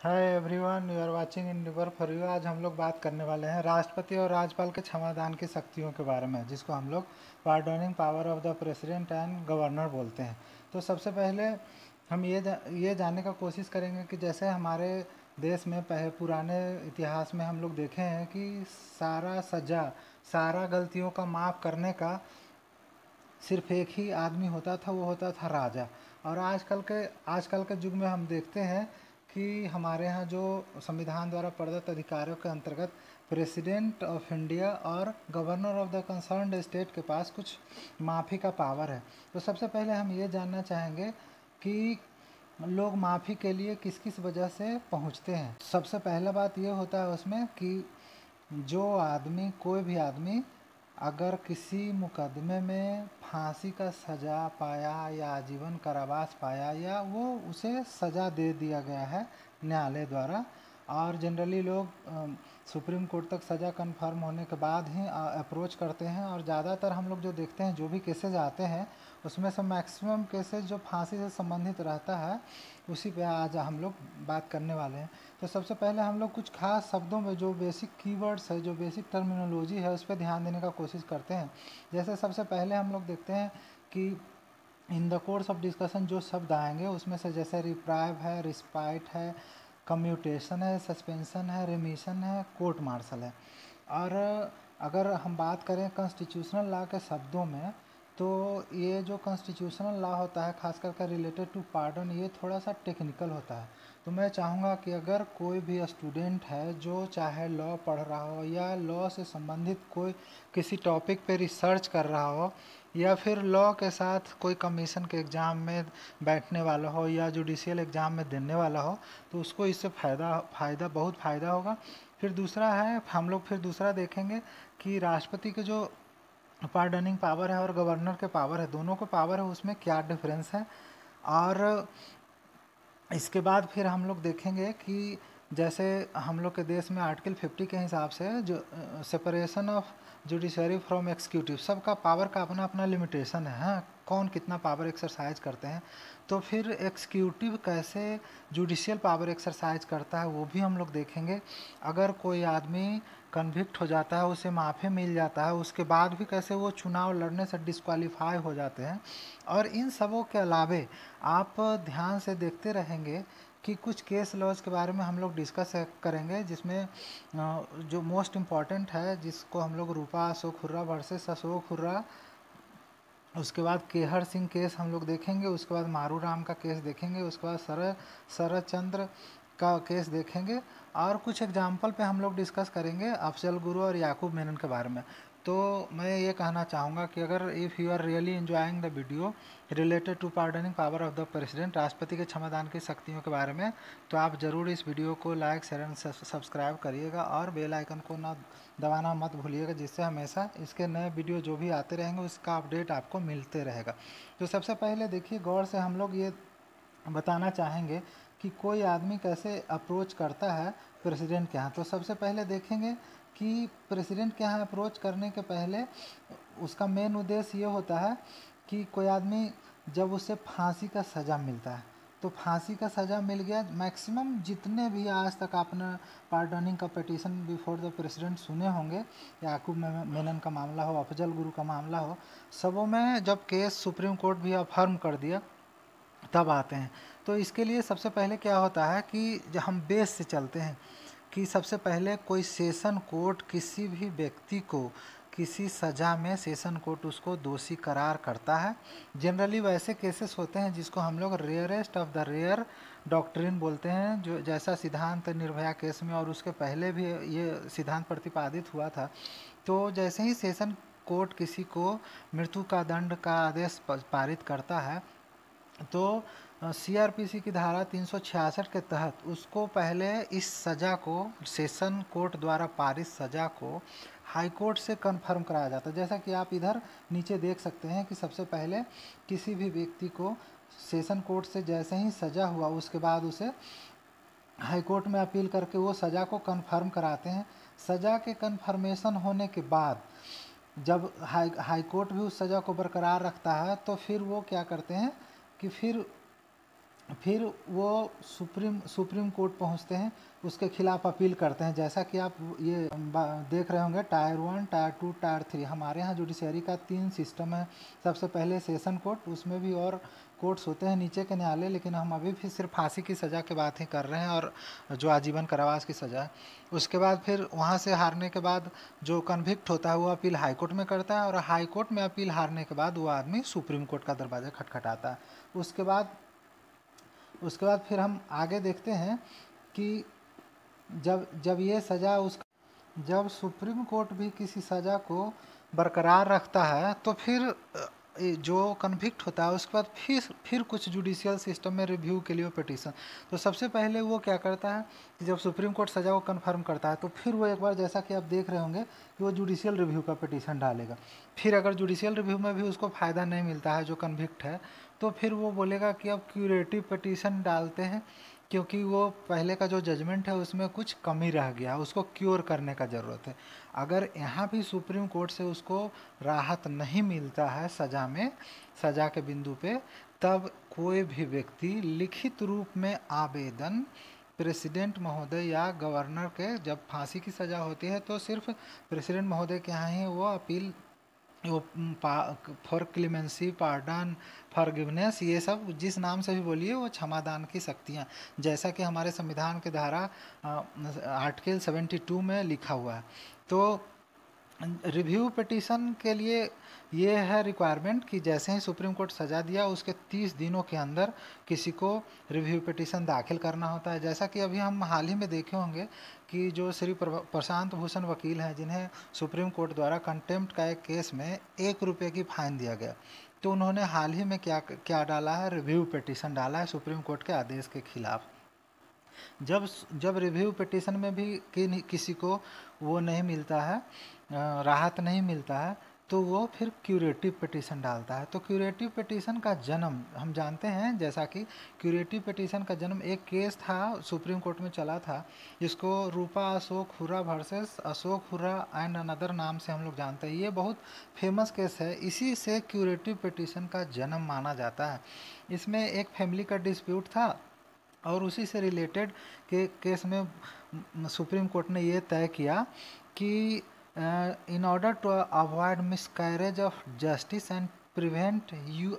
Hi everyone you are watching in river for you आज हम लोग बात करने वाले हैं राष्ट्रपति और राज्यपाल के क्षमादान की शक्तियों के बारे में जिसको हम लोग pardoning power of the president and governor बोलते हैं। तो सबसे पहले हम ये जा, ये जानने का कोशिश करेंगे कि जैसे हमारे देश में पहले पुराने इतिहास में हम लोग देखे हैं कि सारा सजा सारा गलतियों का माफ़ करने का सिर्फ़ एक ही आदमी होता था वो होता था राजा। और आजकल के आजकल के युग में हम देखते हैं कि हमारे यहाँ जो संविधान द्वारा प्रदत्त अधिकारियों के अंतर्गत प्रेसिडेंट ऑफ़ इंडिया और governor of the concern state के पास कुछ माफ़ी का पावर है। तो सबसे पहले हम ये जानना चाहेंगे कि लोग माफ़ी के लिए किस किस वजह से पहुँचते हैं। सबसे पहला बात ये होता है उसमें कि जो आदमी, कोई भी आदमी अगर किसी मुकदमे में फांसी का सज़ा पाया या आजीवन कारावास पाया या वो उसे सज़ा दे दिया गया है न्यायालय द्वारा, और जनरली लोग सुप्रीम कोर्ट तक सज़ा कन्फर्म होने के बाद ही अप्रोच करते हैं और ज़्यादातर हम लोग जो देखते हैं, जो भी केसेज आते हैं उसमें से मैक्सिमम केसेस जो फांसी से संबंधित रहता है, उसी पे आज हम लोग बात करने वाले हैं। तो सबसे पहले हम लोग कुछ खास शब्दों में जो बेसिक कीवर्ड्स है, जो बेसिक टर्मिनोलॉजी है, उस पर ध्यान देने का कोशिश करते हैं। जैसे सबसे पहले हम लोग देखते हैं कि in the course of discussion जो शब्द आएँगे, उसमें से जैसे रिप्राइव है रिस्पाइट है कम्यूटेशन है सस्पेंशन है रिमीशन है कोर्ट मार्शल है। और अगर हम बात करें कॉन्स्टिट्यूशनल लॉ के शब्दों में तो ये जो कॉन्स्टिट्यूशनल लॉ होता है, खास करके रिलेटेड टू पार्डन ये थोड़ा सा टेक्निकल होता है। तो मैं चाहूँगा कि अगर कोई भी स्टूडेंट है जो चाहे लॉ पढ़ रहा हो या लॉ से संबंधित कोई किसी टॉपिक पे रिसर्च कर रहा हो या फिर लॉ के साथ कोई कमीशन के एग्ज़ाम में बैठने वाला हो या जुडिशियल एग्ज़ाम में देने वाला हो तो उसको इससे फ़ायदा फ़ायदा, बहुत फ़ायदा होगा। फिर दूसरा है, हम लोग फिर दूसरा देखेंगे कि राष्ट्रपति के जो पार्डनिंग पावर है और गवर्नर के पावर है। दोनों को पावर है, उसमें क्या डिफरेंस है? और इसके बाद फिर हम लोग देखेंगे कि जैसे हम लोग के देश में आर्टिकल 50 के हिसाब से जो separation of judiciary from executive सबका पावर का अपना अपना लिमिटेशन है हाँ? कौन कितना पावर एक्सरसाइज करते हैं? तो फिर एक्सिक्यूटिव कैसे जुडिशियल पावर एक्सरसाइज करता है, वो भी हम लोग देखेंगे। अगर कोई आदमी कन्विक्ट हो जाता है, उसे माफ़ी मिल जाता है, उसके बाद भी कैसे वो चुनाव लड़ने से डिस्कालीफाई हो जाते हैं। और इन सबों के अलावे आप ध्यान से देखते रहेंगे कि कुछ केस लॉज के बारे में हम लोग डिस्कस करेंगे, जिसमें जो मोस्ट इंपॉर्टेंट है, जिसको हम लोग रूपा, अशोक हुर्रा वर्सेस अशोक हुर्रा, उसके बाद केहर सिंह केस हम लोग देखेंगे, उसके बाद मारू राम का केस देखेंगे, उसके बाद शरद शरद चंद्र का केस देखेंगे। और कुछ एग्ज़ाम्पल पे हम लोग डिस्कस करेंगे, अफजल गुरु और याकूब मेनन के बारे में। तो मैं ये कहना चाहूँगा कि अगर if you are really enjoying the video related to pardoning power of the president राष्ट्रपति के क्षमादान की शक्तियों के बारे में तो आप ज़रूर इस वीडियो को लाइक शेयर एंड सब्सक्राइब करिएगा और बेल आइकन को ना दबाना मत भूलिएगा, जिससे हमेशा इसके नए वीडियो जो भी आते रहेंगे, उसका अपडेट आपको मिलते रहेगा। तो सबसे पहले देखिए, गौर से हम लोग ये बताना चाहेंगे कि कोई आदमी कैसे अप्रोच करता है प्रेसिडेंट के यहाँ। तो सबसे पहले देखेंगे कि प्रेसिडेंट के यहाँ अप्रोच करने के पहले उसका मेन उद्देश्य ये होता है कि कोई आदमी जब उसे फांसी का सज़ा मिलता है तो फांसी का सज़ा मिल गया मैक्सिमम जितने भी आज तक आपने पार्डनिंग का पटिशन बिफोर द प्रेसिडेंट सुने होंगे, याकूब मेनन का मामला हो, अफजल गुरु का मामला हो, सबों में जब केस सुप्रीम कोर्ट भी अफर्म कर दिया, तब आते हैं। तो इसके लिए सबसे पहले क्या होता है कि जब हम बेस से चलते हैं। कि सबसे पहले कोई सेशन कोर्ट किसी भी व्यक्ति को किसी सज़ा में सेशन कोर्ट उसको दोषी करार करता है। जनरली वैसे केसेस होते हैं जिसको हम लोग rarest of the rare doctrine बोलते हैं, जो जैसा सिद्धांत निर्भया केस में और उसके पहले भी ये सिद्धांत प्रतिपादित हुआ था। तो जैसे ही सेशन कोर्ट किसी को मृत्यु का दंड का आदेश पारित करता है तो सीआरपीसी की धारा 366 के तहत उसको पहले इस सज़ा को, सेशन कोर्ट द्वारा पारित सज़ा को हाई कोर्ट से कन्फर्म कराया जाता है। जैसा कि आप इधर नीचे देख सकते हैं कि सबसे पहले किसी भी व्यक्ति को सेशन कोर्ट से जैसे ही सज़ा हुआ, उसके बाद उसे हाई कोर्ट में अपील करके वो सज़ा को कन्फर्म कराते हैं। सज़ा के कन्फर्मेशन होने के बाद जब हाई हाई कोर्ट भी उस सज़ा को बरकरार रखता है तो फिर वो क्या करते हैं कि फिर फिर वो सुप्रीम सुप्रीम कोर्ट पहुँचते हैं, उसके खिलाफ अपील करते हैं। जैसा कि आप ये देख रहे होंगे, tier one, tier two, tier three. हमारे यहाँ जुडिशरी का तीन सिस्टम है। सबसे पहले सेशन कोर्ट, उसमें भी और कोर्ट्स होते हैं नीचे के न्यायालय, लेकिन हम अभी भी सिर्फ़ फांसी की सज़ा की बात ही कर रहे हैं और जो आजीवन कारावास की सज़ा है। उसके बाद फिर वहाँ से हारने के बाद जो कन्विक्ट होता है, वो अपील हाई कोर्ट में करता है और हाई कोर्ट में अपील हारने के बाद वो आदमी सुप्रीम कोर्ट का दरवाज़ा खटखटाता है। उसके बाद उसके बाद फिर हम आगे देखते हैं कि जब जब ये सज़ा उस, जब सुप्रीम कोर्ट भी किसी सज़ा को बरकरार रखता है तो फिर जो कन्विक्ट होता है, उसके बाद फिर फिर कुछ जुडिशियल सिस्टम में रिव्यू के लिए पिटीशन तो सबसे पहले वो क्या करता है कि जब सुप्रीम कोर्ट सज़ा को कन्फर्म करता है तो फिर वो एक बार जैसा कि आप देख रहे होंगे कि वो जुडिशियल रिव्यू का पिटीशन डालेगा। फिर अगर जुडिशियल रिव्यू में भी उसको फ़ायदा नहीं मिलता है, जो कन्विक्ट है तो फिर वो बोलेगा कि अब क्यूरेटिव पटिशन डालते हैं, क्योंकि वो पहले का जो जजमेंट है उसमें कुछ कमी रह गया, उसको क्योर करने का ज़रूरत है। अगर यहाँ भी सुप्रीम कोर्ट से उसको राहत नहीं मिलता है सज़ा में, सज़ा के बिंदु पे, तब कोई भी व्यक्ति लिखित रूप में आवेदन प्रेसिडेंट महोदय या गवर्नर के जब फांसी की सज़ा होती है तो सिर्फ़ प्रेसिडेंट महोदय के यहाँ ही वो अपील वो फॉर क्लीमेंसी, पार्डन, फॉरगिवनेस, ये सब जिस नाम से भी बोलिए, वो क्षमादान की शक्तियाँ। जैसा कि हमारे संविधान के धारा आर्टिकल 72 में लिखा हुआ है। तो रिव्यू पिटीशन के लिए ये है रिक्वायरमेंट कि जैसे ही सुप्रीम कोर्ट सजा दिया उसके 30 दिनों के अंदर किसी को रिव्यू पिटीशन दाखिल करना होता है। जैसा कि अभी हम हाल ही में देखे होंगे कि जो श्री प्रशांत भूषण वकील हैं जिन्हें सुप्रीम कोर्ट द्वारा कंटेम्प्ट का एक केस में एक रुपये की फाइन दिया गया तो उन्होंने हाल ही में क्या क्या डाला है? रिव्यू पिटीशन डाला है सुप्रीम कोर्ट के आदेश के खिलाफ। जब जब रिव्यू पिटीशन में भी कि, किसी को वो नहीं मिलता है राहत नहीं मिलता है तो वो फिर क्यूरेटिव पिटीशन डालता है। तो क्यूरेटिव पिटीशन का जन्म, हम जानते हैं जैसा कि क्यूरेटिव पिटीशन का जन्म एक केस था, सुप्रीम कोर्ट में चला था, जिसको रूपा अशोक हुरा वर्सेस अशोक हुरा एंड अनदर नाम से हम लोग जानते हैं। ये बहुत फ़ेमस केस है, इसी से क्यूरेटिव पिटीशन का जन्म माना जाता है। इसमें एक फैमिली का डिस्प्यूट था और उसी से रिलेटेड के केस में, सुप्रीम कोर्ट ने ये तय किया कि in order to avoid miscarriage of justice and prevent you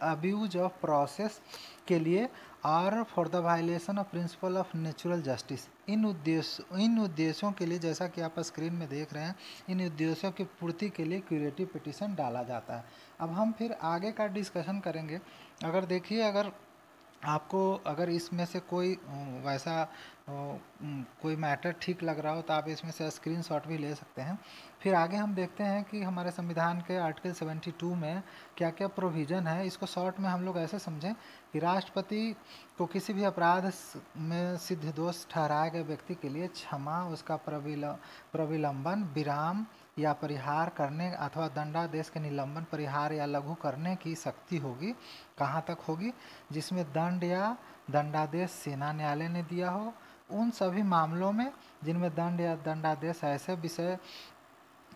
abuse of process के लिए और for the violation of principle of natural justice इन उद्देश्य इन उद्देश्यों के लिए, जैसा कि आप स्क्रीन में देख रहे हैं, इन उद्देश्यों की पूर्ति के लिए क्यूरेटिव पिटिशन डाला जाता है। अब हम फिर आगे का डिस्कशन करेंगे। अगर देखिए, अगर आपको अगर इसमें से कोई वैसा कोई मैटर ठीक लग रहा हो तो आप इसमें से स्क्रीनशॉट भी ले सकते हैं। फिर आगे हम देखते हैं कि हमारे संविधान के आर्टिकल 72 में क्या क्या प्रोविज़न है। इसको शॉर्ट में हम लोग ऐसे समझें कि राष्ट्रपति को किसी भी अपराध में सिद्ध दोष ठहराए गए व्यक्ति के लिए क्षमा, उसका प्रविल, प्रविलंबन, विराम या परिहार करने अथवा दंडादेश के निलंबन, परिहार या लघु करने की शक्ति होगी, कहाँ तक होगी? जिसमें दंड या दंडादेश सेना न्यायालय ने दिया हो। उन सभी मामलों में जिनमें दंड या दंडादेश ऐसे विषय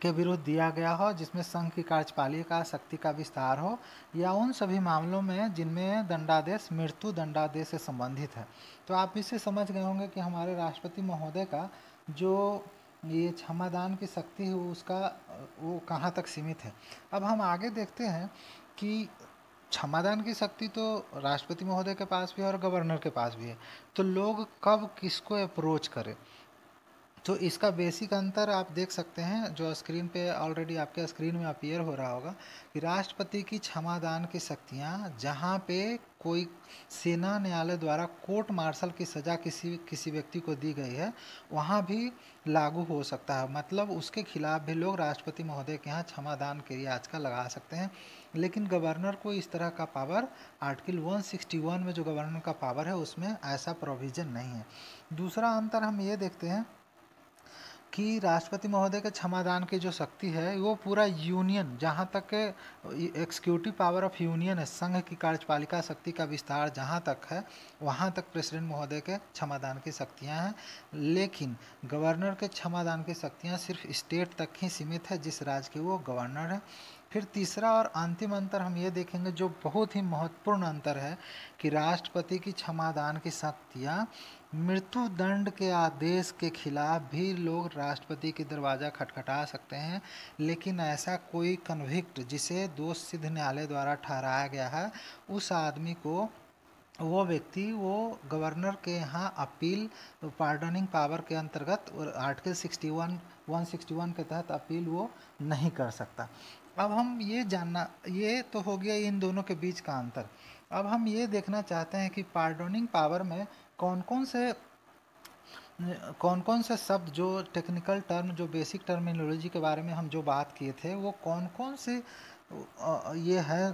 के विरुद्ध दिया गया हो, जिसमें संघ की कार्यपालिका शक्ति का विस्तार हो, या उन सभी मामलों में जिनमें दंडादेश, मृत्यु दंडादेश से संबंधित है। तो आप इससे समझ गए होंगे कि हमारे राष्ट्रपति महोदय का जो ये क्षमादान की शक्ति है, उसका, वो कहाँ तक सीमित है? अब हम आगे देखते हैं कि क्षमादान की शक्ति तो राष्ट्रपति महोदय के पास भी है और गवर्नर के पास भी है। तो लोग कब किसको अप्रोच करें? तो इसका बेसिक अंतर आप देख सकते हैं, जो स्क्रीन पे ऑलरेडी आपके स्क्रीन में अपीयर हो रहा होगा, कि राष्ट्रपति की क्षमादान की शक्तियाँ, जहाँ पे कोई सेना न्यायालय द्वारा कोर्ट मार्शल की सज़ा किसी किसी व्यक्ति को दी गई है, वहाँ भी लागू हो सकता है। मतलब उसके खिलाफ भी लोग राष्ट्रपति महोदय के यहाँ क्षमादान के आजकल लगा सकते हैं। लेकिन गवर्नर को इस तरह का पावर आर्टिकल 161 में जो गवर्नर का पावर है, उसमें ऐसा प्रोविज़न नहीं है। दूसरा अंतर हम ये देखते हैं कि राष्ट्रपति महोदय के क्षमादान की जो शक्ति है, वो पूरा यूनियन, जहाँ तक एक्सिक्यूटिव पावर ऑफ़ यूनियन है संघ की कार्यपालिका शक्ति का विस्तार जहाँ तक है, वहाँ तक प्रेसिडेंट महोदय के क्षमादान की शक्तियाँ हैं। लेकिन गवर्नर के क्षमादान की शक्तियाँ सिर्फ़ स्टेट तक ही सीमित है, जिस राज्य के वो गवर्नर है। फिर तीसरा और अंतिम अंतर हम ये देखेंगे, जो बहुत ही महत्वपूर्ण अंतर है, कि राष्ट्रपति की क्षमादान की शक्तियाँ मृत्यु दंड के आदेश के खिलाफ भी लोग राष्ट्रपति के दरवाज़ा खटखटा सकते हैं। लेकिन ऐसा कोई कन्विक्ट जिसे दोष सिद्ध न्यायालय द्वारा ठहराया गया है, उस आदमी को, वो व्यक्ति, वो गवर्नर के यहाँ अपील पार्डनिंग पावर के अंतर्गत, और आर्टिकल 61 161 के तहत अपील वो नहीं कर सकता। अब हम ये जानना, ये तो हो गया इन दोनों के बीच का अंतर। अब हम ये देखना चाहते हैं कि पार्डोनिंग पावर में कौन कौन से कौन कौन से शब्द जो टेक्निकल टर्म जो बेसिक टर्मिनोलॉजी के बारे में हम जो बात किए थे, वो कौन कौन से ये है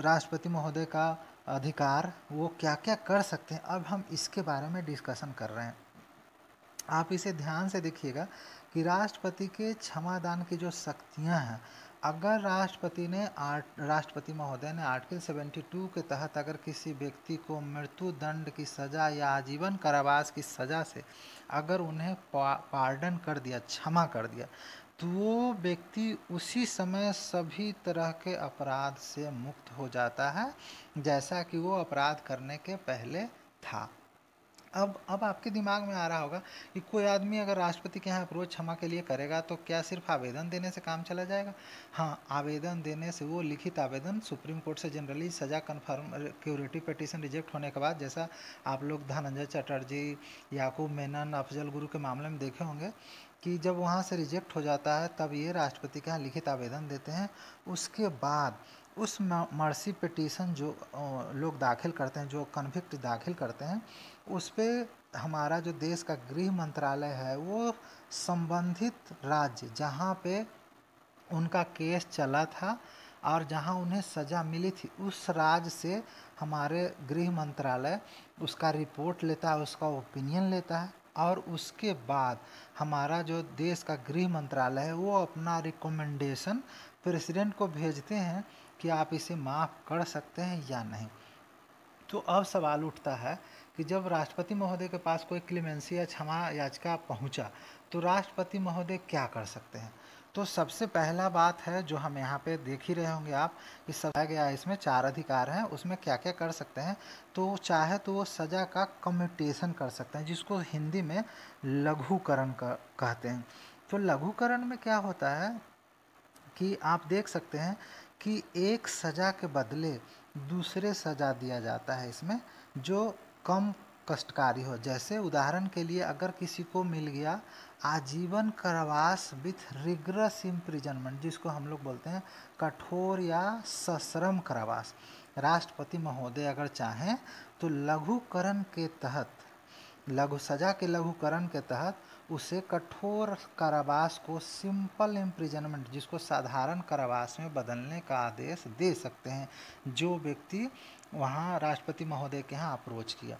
राष्ट्रपति महोदय का अधिकार, वो क्या क्या कर सकते हैं? अब हम इसके बारे में डिस्कशन कर रहे हैं। आप इसे ध्यान से देखिएगा। कि राष्ट्रपति के क्षमादान की जो शक्तियाँ हैं अगर राष्ट्रपति ने आर्ट राष्ट्रपति महोदय ने आर्टिकल 72 के तहत अगर किसी व्यक्ति को मृत्यु दंड की सज़ा या आजीवन कारावास की सज़ा से अगर उन्हें पा, पार्डन कर दिया क्षमा कर दिया तो वो व्यक्ति उसी समय सभी तरह के अपराध से मुक्त हो जाता है जैसा कि वो अपराध करने के पहले था। अब अब आपके दिमाग में आ रहा होगा कि कोई आदमी अगर राष्ट्रपति के यहाँ अप्रोच क्षमा के लिए करेगा तो क्या सिर्फ़ आवेदन देने से काम चला जाएगा? हाँ आवेदन देने से वो लिखित आवेदन सुप्रीम कोर्ट से जनरली सज़ा कन्फर्म क्योरिटी पिटिशन रिजेक्ट होने के बाद, जैसा आप लोग धनंजय चटर्जी, याकूब मेनन, अफजल गुरु के मामले में देखे होंगे, कि जब वहाँ से रिजेक्ट हो जाता है, तब ये राष्ट्रपति के यहाँ लिखित आवेदन देते हैं। उसके बाद उस मर्सी पिटीशन जो लोग दाखिल करते हैं, जो कन्विक्ट दाखिल करते हैं उस पर हमारा जो देश का गृह मंत्रालय है, वो संबंधित राज्य जहाँ पे उनका केस चला था और जहाँ उन्हें सज़ा मिली थी, उस राज्य से हमारे गृह मंत्रालय उसका रिपोर्ट लेता है, उसका ओपिनियन लेता है और उसके बाद हमारा जो देश का गृह मंत्रालय है, वो अपना रिकमेंडेशन प्रेसिडेंट को भेजते हैं कि आप इसे माफ़ कर सकते हैं या नहीं। तो अब सवाल उठता है कि जब राष्ट्रपति महोदय के पास कोई क्लीमेंसी या क्षमा याचिका पहुँचा तो राष्ट्रपति महोदय क्या कर सकते हैं? तो सबसे पहला बात है जो हम यहाँ पे देख ही रहे होंगे आप, कि सजा गया, इसमें चार अधिकार हैं, उसमें क्या क्या कर सकते हैं? तो चाहे तो वो सज़ा का कम्यूटेशन कर सकते हैं, जिसको हिंदी में लघुकरण कहते हैं। तो लघुकरण में क्या होता है कि आप देख सकते हैं कि एक सज़ा के बदले दूसरे सज़ा दिया जाता है इसमें, जो कम कष्टकारी हो। जैसे उदाहरण के लिए, अगर किसी को मिल गया आजीवन कारावास विथ रिग्रस इम्प्रिजनमेंट, जिसको हम लोग बोलते हैं कठोर या सश्रम कारावास, राष्ट्रपति महोदय अगर चाहें तो लघुकरण के तहत, लघु सजा के लघुकरण के तहत उसे कठोर कारावास को सिंपल इम्प्रिजनमेंट, जिसको साधारण कारावास में बदलने का आदेश दे सकते हैं। जो व्यक्ति वहाँ राष्ट्रपति महोदय के यहाँ अप्रोच किया,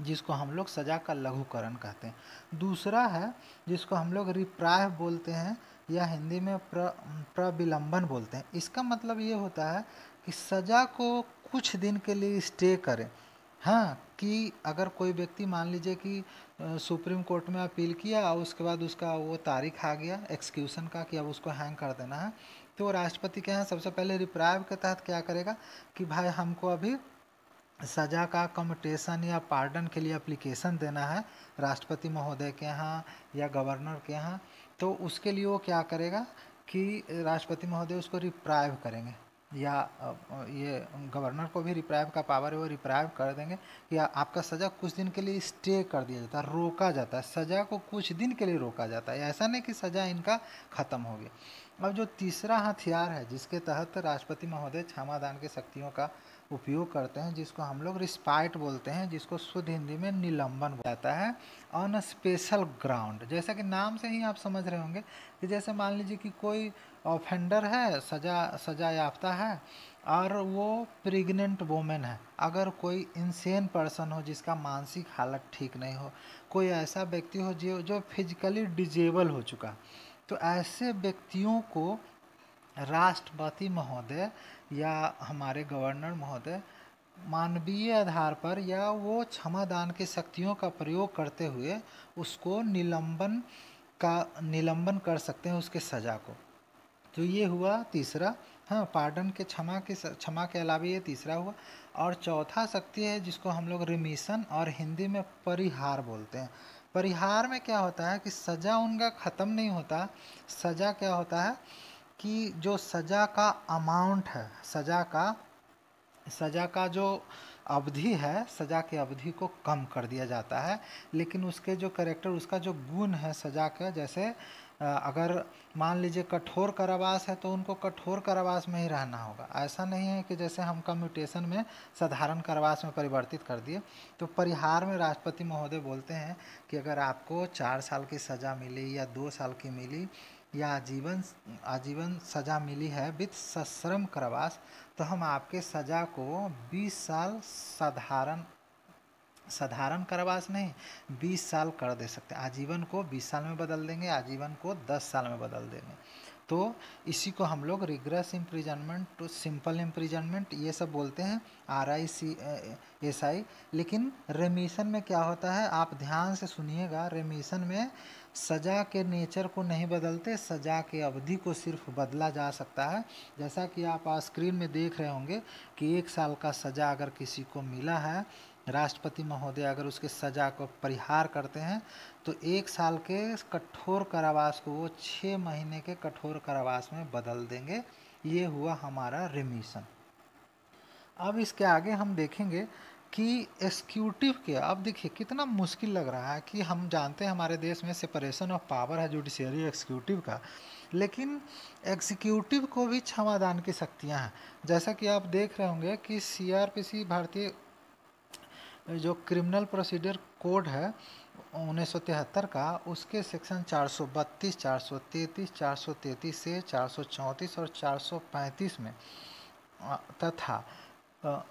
जिसको हम लोग सजा का लघुकरण कहते हैं। दूसरा है, जिसको हम लोग रिप्राय बोलते हैं या हिंदी में प्र, प्रविलंबन बोलते हैं। इसका मतलब ये होता है कि सज़ा को कुछ दिन के लिए स्टे करें। हाँ कि अगर कोई व्यक्ति मान लीजिए कि सुप्रीम कोर्ट में अपील किया और उसके बाद उसका वो तारीख आ गया एक्सक्यूशन का, कि अब उसको हैंग कर देना है तो राष्ट्रपति के यहाँ सबसे पहले रिप्राइव के तहत क्या करेगा कि भाई हमको अभी सज़ा का कम्यूटेशन या पार्डन के लिए अप्लीकेशन देना है राष्ट्रपति महोदय के यहाँ या गवर्नर के यहाँ। तो उसके लिए वो क्या करेगा कि राष्ट्रपति महोदय उसको रिप्राइव करेंगे या ये गवर्नर को भी रिप्राइव का पावर है, वो रिप्राइव कर देंगे या आपका सज़ा कुछ दिन के लिए स्टे कर दिया जाता है, रोका जाता है। सज़ा को कुछ दिन के लिए रोका जाता है। ऐसा नहीं कि सज़ा इनका ख़त्म हो गया। अब जो तीसरा हथियार है, जिसके तहत राष्ट्रपति महोदय क्षमादान की शक्तियों का उपयोग करते हैं, जिसको हम लोग रिस्पाइट बोलते हैं, जिसको शुद्ध हिंदी में निलंबन जाता है, ऑन अ स्पेशल ग्राउंड। जैसा कि नाम से ही आप समझ रहे होंगे कि जैसे मान लीजिए कि कोई ऑफेंडर है, सजा सजा याफ्ता है, और वो प्रेग्नेंट वोमेन है। अगर कोई इंसेन पर्सन हो, जिसका मानसिक हालत ठीक नहीं हो, कोई ऐसा व्यक्ति हो जो जो फिजिकली डिजेबल हो चुका तो ऐसे व्यक्तियों को राष्ट्रपति महोदय या हमारे गवर्नर महोदय मानवीय आधार पर या वो क्षमादान की शक्तियों का प्रयोग करते हुए उसको निलंबन का, निलंबन कर सकते हैं उसके सज़ा को। तो ये हुआ तीसरा हाँ पार्डन के क्षमा के क्षमा के अलावा ये तीसरा हुआ। और चौथा शक्ति है जिसको हम लोग रिमिशन और हिंदी में परिहार बोलते हैं। परिहार में क्या होता है कि सज़ा उनका ख़त्म नहीं होता। सज़ा क्या होता है कि जो सज़ा का अमाउंट है, सज़ा का सज़ा का जो अवधि है, सज़ा की अवधि को कम कर दिया जाता है। लेकिन उसके जो करेक्टर उसका जो गुण है सज़ा का, जैसे अगर मान लीजिए कठोर कारावास है तो उनको कठोर कारावास में ही रहना होगा। ऐसा नहीं है कि जैसे हम कम्यूटेशन में साधारण कारावास में परिवर्तित कर दिए। तो परिहार में राष्ट्रपति महोदय बोलते हैं कि अगर आपको चार साल की सज़ा मिली या दो साल की मिली या आजीवन आजीवन सज़ा मिली है विथ सश्रम कारावास तो हम आपके सज़ा को 20 साल साधारण साधारण कारावास नहीं 20 साल कर दे सकते। आजीवन को 20 साल में बदल देंगे, आजीवन को 10 साल में बदल देंगे। तो इसी को हम लोग rigorous imprisonment to simple imprisonment ये सब बोलते हैं are I C S I लेकिन रेमिशन में क्या होता है, आप ध्यान से सुनिएगा रेमिशन में सज़ा के नेचर को नहीं बदलते, सज़ा के अवधि को सिर्फ़ बदला जा सकता है। जैसा कि आप स्क्रीन में देख रहे होंगे कि एक साल का सज़ा अगर किसी को मिला है राष्ट्रपति महोदय अगर उसके सज़ा को परिहार करते हैं तो एक साल के कठोर कारावास को वो छः महीने के कठोर कारावास में बदल देंगे। ये हुआ हमारा रिमिशन। अब इसके आगे हम देखेंगे कि एक्सिक्यूटिव के, अब देखिए कितना मुश्किल लग रहा है कि हम जानते हैं हमारे देश में सेपरेशन ऑफ़ पावर है जुडिशियरी एक्सिक्यूटिव का, लेकिन एग्जीक्यूटिव को भी क्षमादान की शक्तियाँ हैं। जैसा कि आप देख रहे होंगे कि सीआरपीसी भारतीय जो क्रिमिनल प्रोसीजर कोड है उन्नीस सौ तिहत्तर का उसके सेक्शन 432, 433, 433 से 434 और 435 में तथा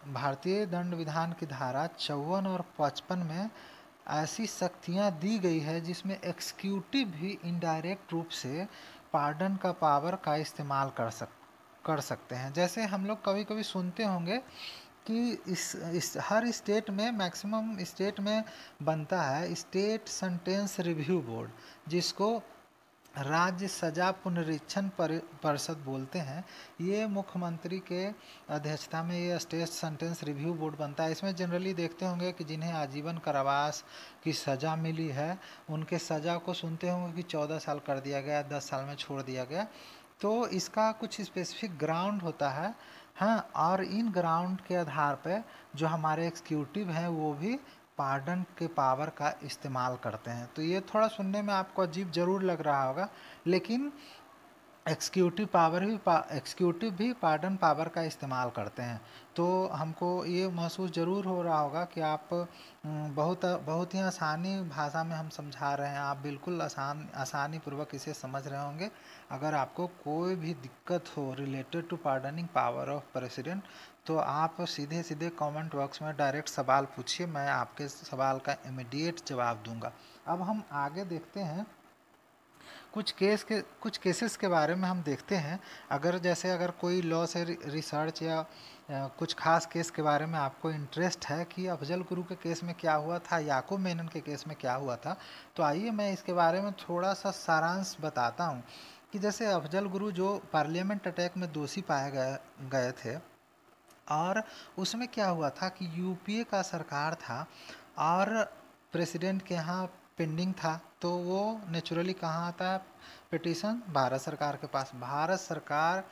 भारतीय दंड विधान की धारा चौवन और पचपन में ऐसी शक्तियाँ दी गई है जिसमें एक्सिक्यूटिव भी इनडायरेक्ट रूप से पार्डन का पावर का इस्तेमाल कर सक कर सकते हैं। जैसे हम लोग कभी कभी सुनते होंगे कि इस, इस हर स्टेट में मैक्सिमम स्टेट में बनता है स्टेट सेंटेंस रिव्यू बोर्ड जिसको राज्य सजा पुनरीक्षण परिषद बोलते हैं। ये मुख्यमंत्री के अध्यक्षता में ये स्टेट सेंटेंस रिव्यू बोर्ड बनता है। इसमें जनरली देखते होंगे कि जिन्हें आजीवन कारावास की सज़ा मिली है उनके सज़ा को सुनते होंगे कि चौदह साल कर दिया गया दस साल में छोड़ दिया गया। तो इसका कुछ स्पेसिफिक ग्राउंड होता है हाँ और इन ग्राउंड के आधार पर जो हमारे एक्सिक्यूटिव हैं, वो भी पार्डन के पावर का इस्तेमाल करते हैं। तो ये थोड़ा सुनने में आपको अजीब ज़रूर लग रहा होगा, लेकिन एक्सिक्यूटिव पावर भी एक्सिक्यूटिव भी पार्डन पावर का इस्तेमाल करते हैं। तो हमको ये महसूस ज़रूर हो रहा होगा कि आप बहुत बहुत ही आसानी भाषा में हम समझा रहे हैं। आप बिल्कुल आसान आसानी पूर्वक इसे समझ रहे होंगे। अगर आपको कोई भी दिक्कत हो related to pardoning power of president तो आप सीधे सीधे कमेंट बॉक्स में डायरेक्ट सवाल पूछिए। मैं आपके सवाल का इमिडिएट जवाब दूँगा। अब हम आगे देखते हैं कुछ केस के, कुछ केसेस के बारे में हम देखते हैं। अगर जैसे अगर कोई लॉ से रिसर्च या कुछ खास केस के बारे में आपको इंटरेस्ट है कि अफजल गुरु के केस में क्या हुआ था, याकूब मेनन के केस में क्या हुआ था तो आइए मैं इसके बारे में थोड़ा सा सारांश बताता हूँ कि जैसे अफजल गुरु जो पार्लियामेंट अटैक में दोषी पाए गए गए थे और उसमें क्या हुआ था कि यूपीए का सरकार था और प्रेसिडेंट के यहाँ पेंडिंग था। तो वो नेचुरली कहाँ आता है? पिटिशन भारत सरकार के पास। भारत सरकार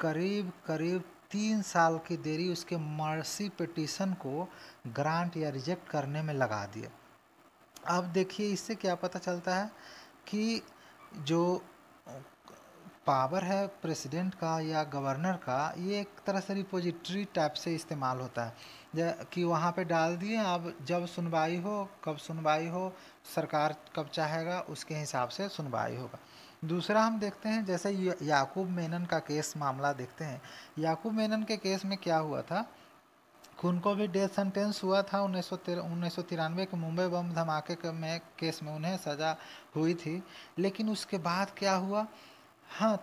करीब करीब तीन साल की देरी उसके मर्सी पिटिशन को ग्रांट या रिजेक्ट करने में लगा दिए अब देखिए इससे क्या पता चलता है कि जो पावर है प्रेसिडेंट का या गवर्नर का, ये एक तरह से रिपोजिटरी टाइप से इस्तेमाल होता है। कि वहाँ पे डाल दिए, अब जब सुनवाई हो, कब सुनवाई हो, सरकार कब चाहेगा, उसके हिसाब से सुनवाई होगा। दूसरा हम देखते हैं, जैसे याकूब मेनन का केस मामला देखते हैं। याकूब मेनन के केस में क्या हुआ था? उनको भी डेथ सेंटेंस हुआ था, उन्नीस सौ उन्नीस के मुंबई बम धमाके के में केस में उन्हें सज़ा हुई थी। लेकिन उसके बाद क्या हुआ? हाँ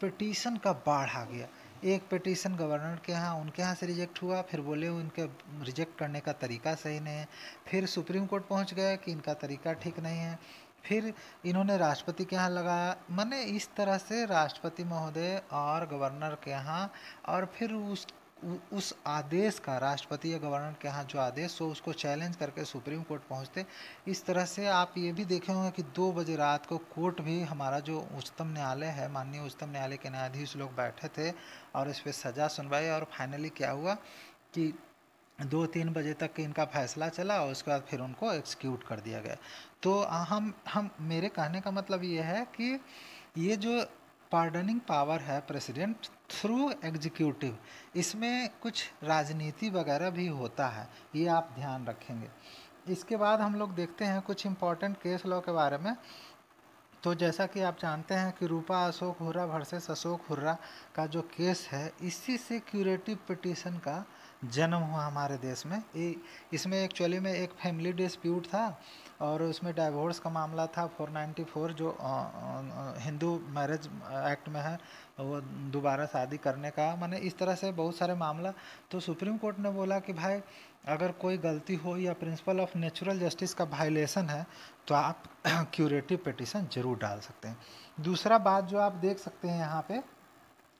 पिटीशन का बाढ़ आ गया। एक पिटीशन गवर्नर के यहाँ, उनके यहाँ से रिजेक्ट हुआ, फिर बोले उनके रिजेक्ट करने का तरीका सही नहीं है। फिर सुप्रीम कोर्ट पहुँच गया कि इनका तरीका ठीक नहीं है। फिर इन्होंने राष्ट्रपति के यहाँ लगाया। मैंने इस तरह से राष्ट्रपति महोदय और गवर्नर के यहाँ, और फिर उस उस आदेश का राष्ट्रपति या गवर्नर के यहाँ जो आदेश हो उसको चैलेंज करके सुप्रीम कोर्ट पहुँचते। इस तरह से आप ये भी देखे होंगे कि दो बजे रात को कोर्ट भी हमारा जो उच्चतम न्यायालय है, माननीय उच्चतम न्यायालय के न्यायाधीश लोग बैठे थे और इस पर सज़ा सुनवाई और फाइनली क्या हुआ कि दो तीन बजे तक इनका फैसला चला और उसके बाद फिर उनको एक्सक्यूट कर दिया गया। तो हम हम, मेरे कहने का मतलब ये है कि ये जो पार्डनिंग पावर है प्रेसिडेंट थ्रू एग्जीक्यूटिव इसमें कुछ राजनीति वगैरह भी होता है, ये आप ध्यान रखेंगे। इसके बाद हम लोग देखते हैं कुछ इम्पोर्टेंट केस लॉ के बारे में। तो जैसा कि आप जानते हैं कि रूपा अशोक हुर्रा वर्सेस अशोक हुर्रा का जो केस है, इसी से क्यूरेटिव पिटीशन का जन्म हुआ हमारे देश में। इसमें एक्चुअली में एक फैमिली डिस्प्यूट था। और उसमें डाइवोर्स का मामला था 494 जो हिंदू मैरिज एक्ट में है, वो दोबारा शादी करने का। मैंने इस तरह से बहुत सारे मामला तो सुप्रीम कोर्ट ने बोला कि भाई, अगर कोई गलती हो या प्रिंसिपल ऑफ़ नेचुरल जस्टिस का वायलेशन है तो आप क्यूरेटिव पिटिशन ज़रूर डाल सकते हैं। दूसरा बात जो आप देख सकते हैं यहाँ पे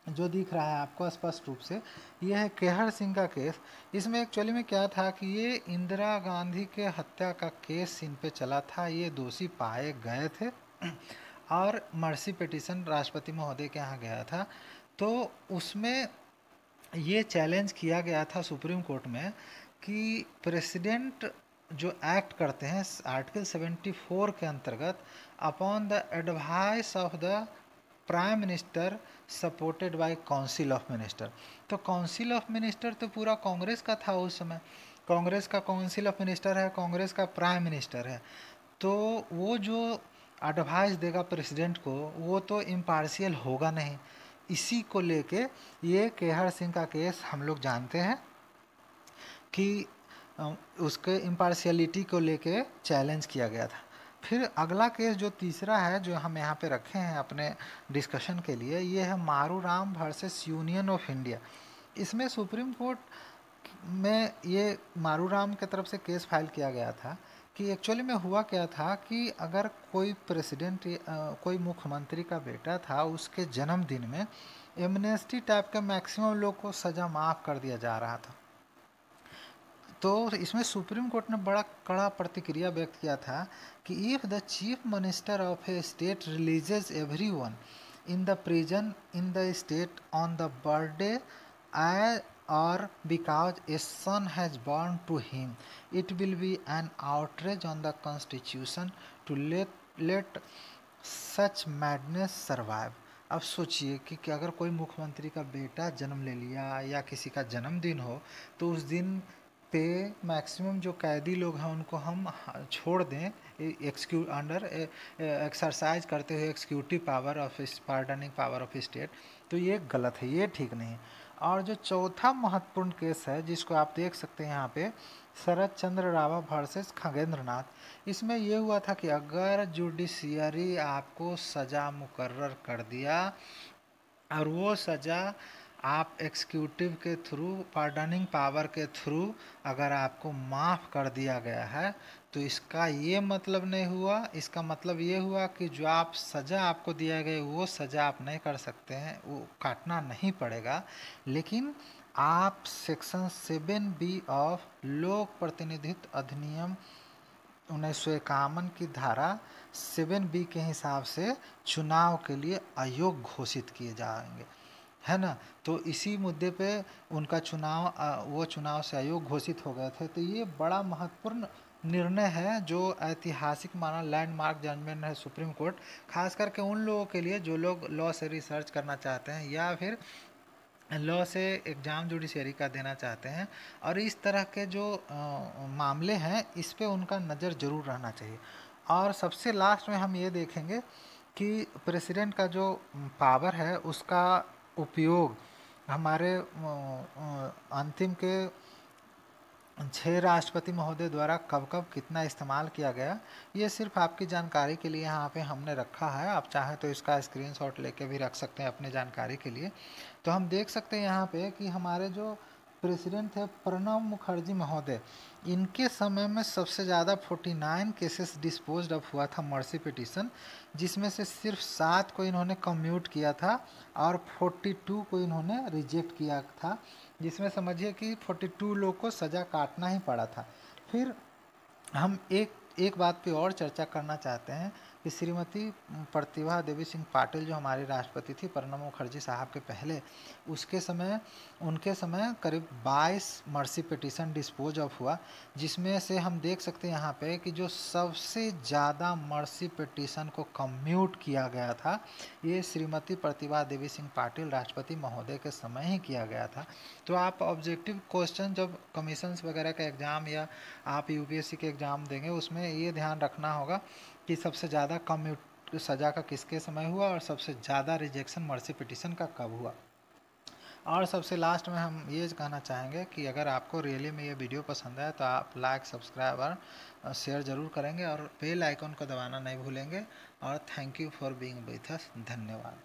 जो दिख रहा है आपको स्पष्ट रूप से ये है केहर सिंह का केस। इसमें एक्चुअली में क्या था कि ये इंदिरा गांधी के हत्या का केस इन पे चला था। ये दोषी पाए गए थे। और मर्सी पिटिशन राष्ट्रपति महोदय के यहाँ गया था। तो उसमें ये चैलेंज किया गया था सुप्रीम कोर्ट में कि प्रेसिडेंट जो एक्ट करते हैं आर्टिकल 74 के अंतर्गत upon the advice of the prime minister supported by council of minister तो काउंसिल ऑफ़ मिनिस्टर तो पूरा कांग्रेस का था उस समय। कांग्रेस का काउंसिल ऑफ़ मिनिस्टर है, कांग्रेस का प्राइम मिनिस्टर है। तो वो जो एडवाइस देगा प्रेसिडेंट को, वो तो इम्पार्शियल होगा नहीं। इसी को लेके ये केहर सिंह का केस हम लोग जानते हैं कि उसके इम्पार्शियलिटी को लेके चैलेंज किया गया था। फिर अगला केस जो तीसरा है, जो हम यहाँ पे रखे हैं अपने डिस्कशन के लिए, ये है Maru Ram versus union of India इसमें सुप्रीम कोर्ट में ये मारू राम की तरफ़ से केस फ़ाइल किया गया था कि एक्चुअली में हुआ क्या था कि अगर कोई प्रेसिडेंट कोई मुख्यमंत्री का बेटा था, उसके जन्मदिन में एमनेस्टी टाइप के मैक्सिमम लोग को सज़ा माफ़ कर दिया जा रहा था। तो इसमें सुप्रीम कोर्ट ने बड़ा कड़ा प्रतिक्रिया व्यक्त किया था कि if the chief minister of a state releases every one in the prison in the state on the birthday I or because a son has born to him it will be an outrage on the constitution to let let such madness survive. अब सोचिए कि, कि अगर कोई मुख्यमंत्री का बेटा जन्म ले लिया या किसी का जन्मदिन हो तो उस दिन पे मैक्सिमम जो कैदी लोग हैं, उनको हम छोड़ दें एक्सक्यू अंडर एक्सरसाइज करते हुए executive power of pardoning power of state तो ये गलत है, ये ठीक नहीं और जो चौथा महत्वपूर्ण केस है, जिसको आप देख सकते हैं यहाँ पे शरद चंद्र रावा वर्सेस खगेंद्र नाथ इसमें यह हुआ था कि अगर जुडिशियरी आपको सज़ा मुकर्र कर दिया, और वो सज़ा आप एक्सिक्यूटिव के थ्रू पार्डनिंग पावर के थ्रू अगर आपको माफ़ कर दिया गया है तो इसका ये मतलब नहीं हुआ। इसका मतलब ये हुआ कि जो आप सज़ा आपको दिया गया वो सज़ा आप नहीं कर सकते हैं, वो काटना नहीं पड़ेगा। लेकिन आप सेक्शन सेवन बी ऑफ़ लोक प्रतिनिधित्व अधिनियम उन्नीस सौ इक्यावन की धारा सेवन बी के हिसाब से चुनाव के लिए अयोग्य घोषित किए जाएँगे। है ना? तो इसी मुद्दे पे उनका चुनाव वो चुनाव से आयोग घोषित हो गए थे। तो ये बड़ा महत्वपूर्ण निर्णय है जो ऐतिहासिक माना लैंडमार्क जजमेंट है सुप्रीम कोर्ट खास करके उन लोगों के लिए जो लोग लॉ से रिसर्च करना चाहते हैं या फिर लॉ से एग्ज़ाम जुडिशरी का देना चाहते हैं। और इस तरह के जो आ, मामले हैं इस पर उनका नज़र ज़रूर रहना चाहिए। और सबसे लास्ट में हम ये देखेंगे कि प्रेसिडेंट का जो पावर है उसका उपयोग हमारे अंतिम के छः राष्ट्रपति महोदय द्वारा कब कब कितना इस्तेमाल किया गया, ये सिर्फ़ आपकी जानकारी के लिए यहाँ पे हमने रखा है। आप चाहें तो इसका स्क्रीनशॉट लेके भी रख सकते हैं अपने जानकारी के लिए। तो हम देख सकते हैं यहाँ पे कि हमारे जो प्रेसिडेंट थे प्रणब मुखर्जी महोदय। इनके समय में सबसे ज़्यादा 49 केसेस डिस्पोज ऑफ़ हुआ था मर्सी पिटिशन, जिसमें से सिर्फ़ सात को इन्होंने कम्यूट किया था और 42 को इन्होंने रिजेक्ट किया था, जिसमें समझिए कि 42 लोग को सज़ा काटना ही पड़ा था। फिर हम एक एक बात पे और चर्चा करना चाहते हैं। कि श्रीमती प्रतिभा देवी सिंह पाटिल जो हमारी राष्ट्रपति थी, प्रणब मुखर्जी साहब के पहले, उसके समय, उनके समय करीब 22 मर्सी पिटिशन डिस्पोज ऑफ़ हुआ, जिसमें से हम देख सकते हैं यहाँ पे कि जो सबसे ज़्यादा मर्सी पिटिशन को कम्यूट किया गया था, ये श्रीमती प्रतिभा देवी सिंह पाटिल, राष्ट्रपति महोदय के समय ही किया गया था। तो आप ऑब्जेक्टिव क्वेश्चन जब कमीशंस वगैरह का एग्ज़ाम या आप यूपीएससी के एग्ज़ाम देंगे, उसमें ये ध्यान रखना होगा कि सबसे ज़्यादा कम सज़ा का किसके समय हुआ और सबसे ज़्यादा रिजेक्शन मर्सी पिटिशन का कब हुआ? और सबसे लास्ट में हम ये कहना चाहेंगे कि अगर आपको रियली में ये वीडियो पसंद आए तो आप लाइक सब्सक्राइब और शेयर ज़रूर करेंगे और बेल आइकन को दबाना नहीं भूलेंगे। और thank you for being with us धन्यवाद।